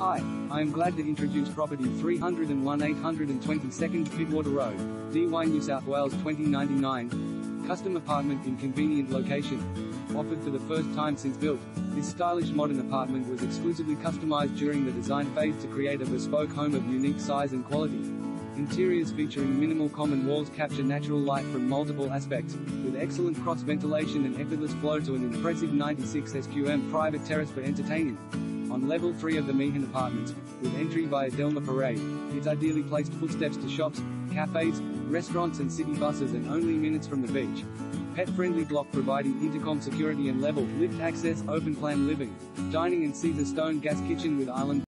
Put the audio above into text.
Hi, I am glad to introduce property 301 822nd Pittwater Road, Dee Why New South Wales 2099. Custom apartment in convenient location. Offered for the first time since built, this stylish modern apartment was exclusively customized during the design phase to create a bespoke home of unique size and quality. Interiors featuring minimal common walls capture natural light from multiple aspects, with excellent cross ventilation and effortless flow to an impressive 96 SQM private terrace for entertaining. On level 3 of the Meehan Apartments, with entry via Delmar Parade, it's ideally placed footsteps to shops, cafes, restaurants and city buses and only minutes from the beach. Pet-friendly block providing intercom security and level, lift access, open plan living, dining and Caesarstone gas kitchen with island